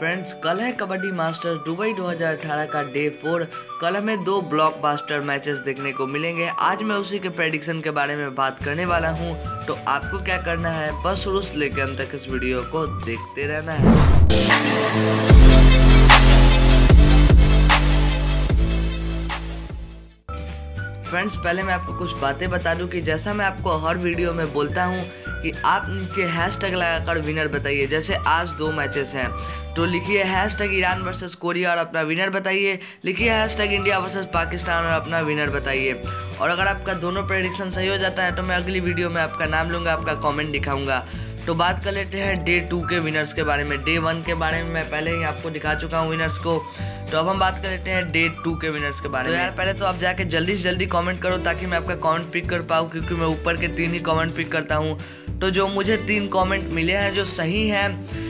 Friends, कल है kabaddi master Dubai 2018 का डे फोर कल हमें दो ब्लॉकबस्टर मैचेस देखने को मिलेंगे। आज मैं उसी के प्रेडिक्शन के बारे में बात करने वाला हूँ। तो आपको क्या करना है? बस शुरू से लेकर अंत तक इस वीडियो को देखते रहना है। फ्रेंड्स, पहले मैं आपको कुछ बातें बता दूँ कि जैसा मैं आपको हर वीडियो में बोलता हूँ कि आप नीचे हैश टैग लगाकर विनर बताइए। जैसे आज दो मैचेस हैं। तो लिखिए hashtag Iran versus Korea और अपना विनर बताइए। लिखिए hashtag India versus Pakistan और अपना विनर बताइए। और अगर आपका दोनों प्रेडिक्शन सही हो जाता है तो मैं अगली वीडियो में आपका नाम लूँगा, आपका कॉमेंट दिखाऊँगा। तो बात कर लेते हैं डे टू के विनर्स के बारे में। डे वन के बारे में मैं पहले ही आपको दिखा चुका हूँ विनर्स को। तो अब हम बात कर लेते हैं डे टू के विनर्स के बारे तो में। यार पहले तो आप जाके जल्दी से जल्दी कमेंट करो ताकि मैं आपका कमेंट पिक कर पाऊँ क्योंकि मैं ऊपर के तीन ही कमेंट पिक करता हूँ। तो जो मुझे तीन कमेंट मिले हैं जो सही हैं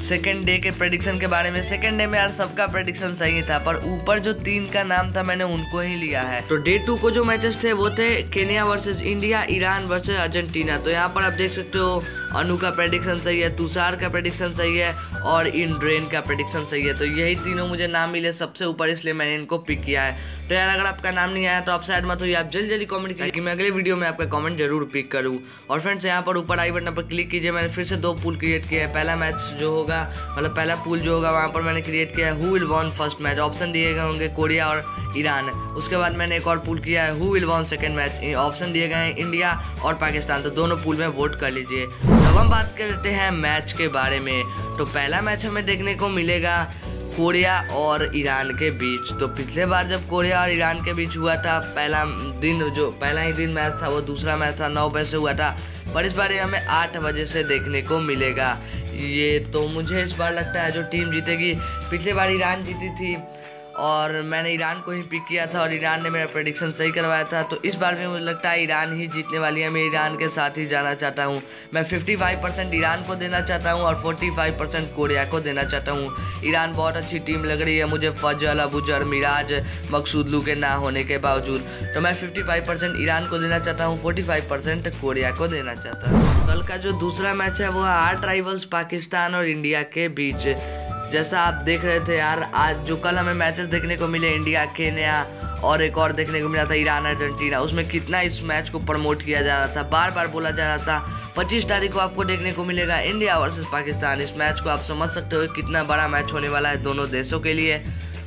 सेकेंड डे के प्रडिक्शन के बारे में। सेकेंड डे में यार सबका प्रडिक्शन सही था पर ऊपर जो तीन का नाम था मैंने उनको ही लिया है। तो डे टू को जो मैचेस थे वो थे Kenya versus India Iran versus Argentina तो यहाँ पर आप देख सकते हो अनु का प्रेडिक्शन सही है तुषार का प्रेडिक्शन सही है और इन ड्रेन का प्रडिक्शन सही है। तो यही तीनों मुझे नाम मिले, सबसे ऊपर इसलिए मैंने इनको पिक किया है। तो यार, अगर आपका नाम नहीं आया तो आप साइड मत हो आप जल्दी जल्दी कमेंट कीजिए कि मैं अगले वीडियो में आपका कमेंट ज़रूर पिक करूँ। और फ्रेंड्स यहाँ पर ऊपर आई बटन पर क्लिक कीजिए, मैंने फिर से दो पुल क्रिएट किया है। पहला मैच जो होगा मतलब पहला पुल जो होगा, वहाँ पर मैंने क्रिएट किया है who will won first match option दिए गए होंगे कोरिया और ईरान उसके बाद मैंने एक और पुल किया है who will won second match option दिए गए हैं इंडिया और पाकिस्तान तो दोनों पुल में वोट कर लीजिए। अब हम बात कर लेते हैं मैच के बारे में। तो पहला मैच हमें देखने को मिलेगा कोरिया और ईरान के बीच। तो पिछले बार जब कोरिया और ईरान के बीच हुआ था, पहला दिन जो, पहला ही दिन मैच था, वो दूसरा मैच था, नौ बजे से हुआ था। पर इस बार ये हमें आठ बजे से देखने को मिलेगा। ये तो मुझे इस बार लगता है जो टीम जीतेगी, पिछले बार ईरान जीती थी और मैंने ईरान को ही पिक किया था और ईरान ने मेरा प्रडिक्शन सही करवाया था। तो इस बार भी मुझे लगता है ईरान ही जीतने वाली है। मैं ईरान के साथ ही जाना चाहता हूँ। मैं 55 परसेंट ईरान को देना चाहता हूँ और 45 परसेंट कोरिया को देना चाहता हूँ। ईरान बहुत अच्छी टीम लग रही है मुझे, फजल, अबूजर, मिराज मकसूदलू के ना होने के बावजूद। तो मैं फिफ्टी परसेंट ईरान को देना चाहता हूँ फोर्टी परसेंट कोरिया को देना चाहता हूँ। कल का जो दूसरा मैच है वो है आठ राइवल्स पाकिस्तान और इंडिया के बीच। जैसा आप देख रहे थे यार, आज जो कल हमें मैचेस देखने को मिले इंडिया केन्या और एक और देखने को मिला था ईरान अर्जेंटीना उसमें कितना इस मैच को प्रमोट किया जा रहा था बार बार बोला जा रहा था, पच्चीस तारीख को आपको देखने को मिलेगा इंडिया वर्सेस पाकिस्तान इस मैच को आप समझ सकते हो कितना बड़ा मैच होने वाला है दोनों देशों के लिए।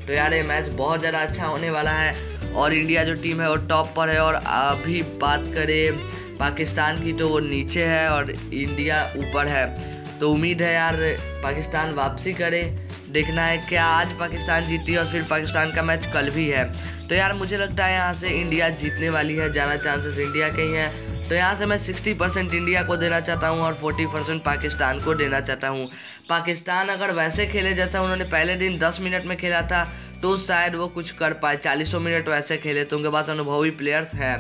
तो यार, ये मैच बहुत ज़्यादा अच्छा होने वाला है और इंडिया जो टीम है वो टॉप पर है और अभी बात करें पाकिस्तान की तो वो नीचे है और इंडिया ऊपर है। तो उम्मीद है यार, पाकिस्तान वापसी करे। देखना है क्या आज पाकिस्तान जीती और फिर पाकिस्तान का मैच कल भी है। तो यार, मुझे लगता है यहाँ से इंडिया जीतने वाली है ज़्यादा चांसेस इंडिया के ही हैं। तो यहाँ से मैं 60 परसेंट इंडिया को देना चाहता हूँ और 40 परसेंट पाकिस्तान को देना चाहता हूँ। पाकिस्तान अगर वैसे खेले जैसा उन्होंने पहले दिन 10 मिनट में खेला था तो शायद वो कुछ कर पाए। चालीसों मिनट वैसे खेले तो उनके पास अनुभवी प्लेयर्स हैं।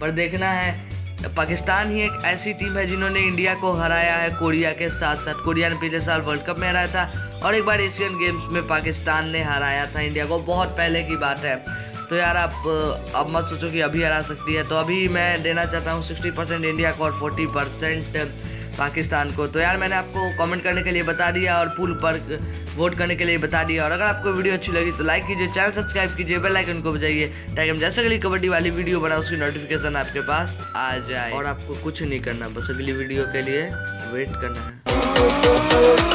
पर देखना है पाकिस्तान ही एक ऐसी टीम है जिन्होंने इंडिया को हराया है, कोरिया के साथ साथ कोरिया ने पिछले साल वर्ल्ड कप में हराया था और एक बार एशियन गेम्स में पाकिस्तान ने हराया था इंडिया को। बहुत पहले की बात है। तो यार, आप अब मत सोचो कि अभी हरा सकती है। तो अभी मैं देना चाहता हूँ सिक्सटी परसेंट इंडिया को और फोर्टी परसेंट पाकिस्तान को। तो यार मैंने आपको कमेंट करने के लिए बता दिया और पुल पर वोट करने के लिए बता दिया। और अगर आपको वीडियो अच्छी लगी तो लाइक कीजिए चैनल सब्सक्राइब कीजिए बेल आइकन को बजाइए, ताकि हम जैसे अगली कबड्डी वाली वीडियो बनाए, उसकी नोटिफिकेशन आपके पास आ जाए। और आपको कुछ नहीं करना, बस अगली वीडियो के लिए वेट करना है।